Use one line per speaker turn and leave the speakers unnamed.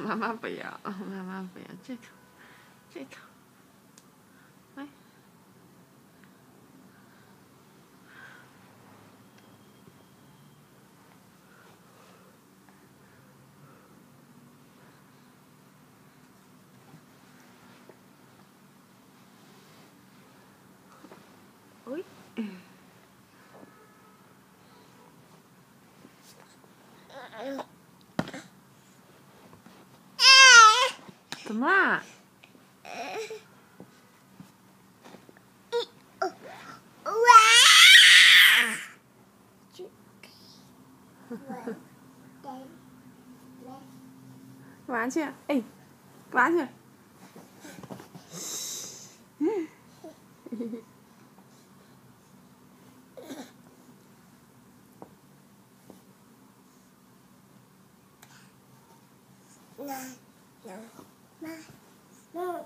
妈妈不要，妈妈不要这个，这个. 怎么啦？干嘛去？哎，干嘛去？
那， 妈，妈